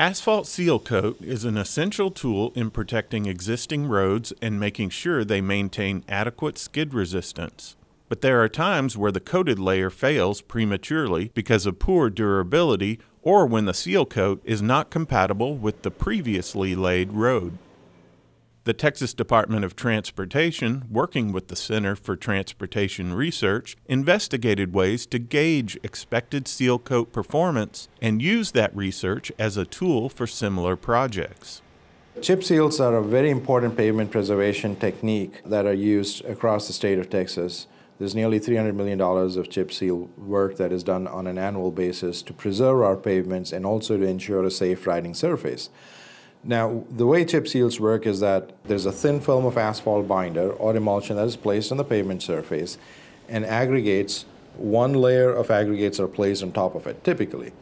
Asphalt seal coat is an essential tool in protecting existing roads and making sure they maintain adequate skid resistance. But there are times where the coated layer fails prematurely because of poor durability or when the seal coat is not compatible with the previously laid road. The Texas Department of Transportation, working with the Center for Transportation Research, investigated ways to gauge expected seal coat performance and use that research as a tool for similar projects. Chip seals are a very important pavement preservation technique that are used across the state of Texas. There's nearly $300 million of chip seal work that is done on an annual basis to preserve our pavements and also to ensure a safe riding surface. Now, the way chip seals work is that there's a thin film of asphalt binder or emulsion that is placed on the pavement surface, and aggregates, one layer of aggregates are placed on top of it, typically.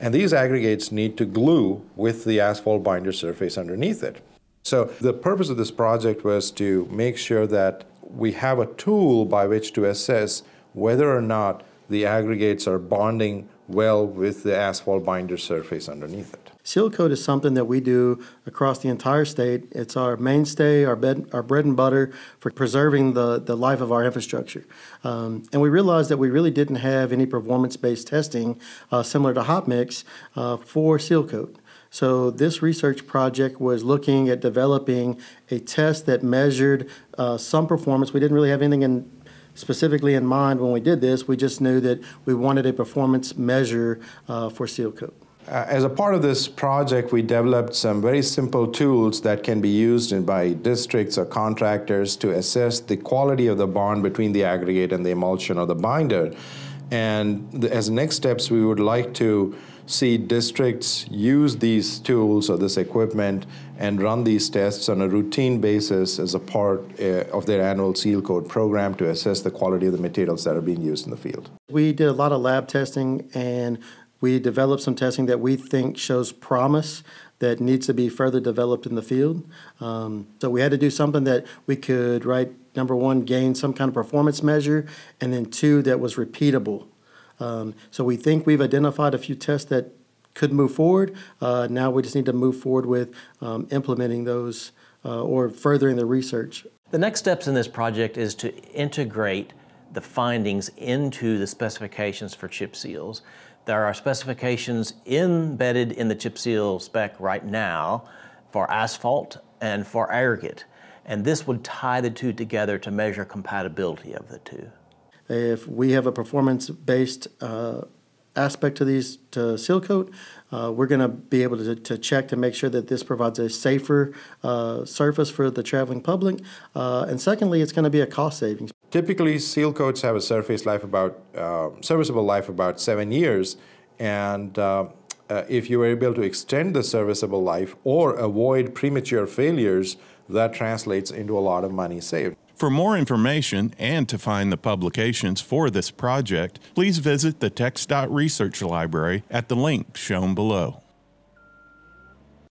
And these aggregates need to glue with the asphalt binder surface underneath it. So, the purpose of this project was to make sure that we have a tool by which to assess whether or not the aggregates are bonding well with the asphalt binder surface underneath it. Seal coat is something that we do across the entire state. It's our mainstay, our, bed, our bread and butter for preserving the, the life of our infrastructure. Um, and we realized that we really didn't have any performance based testing uh, similar to hot mix uh, for seal coat. So this research project was looking at developing a test that measured uh, some performance. We didn't really have anything in specifically in mind when we did this. We just knew that we wanted a performance measure uh, for seal coat. Uh, as a part of this project, we developed some very simple tools that can be used by districts or contractors to assess the quality of the bond between the aggregate and the emulsion or the binder. And the, as next steps, we would like to see districts use these tools or this equipment and run these tests on a routine basis as a part uh, of their annual seal coat program to assess the quality of the materials that are being used in the field. We did a lot of lab testing and we developed some testing that we think shows promise that needs to be further developed in the field. Um, so we had to do something that we could, right, number one, gain some kind of performance measure, and then two, that was repeatable. Um, so we think we've identified a few tests that could move forward. Uh, now we just need to move forward with um, implementing those uh, or furthering the research. The next steps in this project is to integrate the findings into the specifications for chip seals. There are specifications embedded in the chip seal spec right now for asphalt and for aggregate. And this would tie the two together to measure compatibility of the two. If we have a performance-based uh, aspect to these to seal coat, uh, we're going to be able to, to check to make sure that this provides a safer uh, surface for the traveling public. Uh, and secondly, it's going to be a cost savings. Typically, seal coats have a surface life about uh, serviceable life about seven years, and uh, uh, if you are able to extend the serviceable life or avoid premature failures, that translates into a lot of money saved. For more information and to find the publications for this project, please visit the TxDOT Research Library at the link shown below.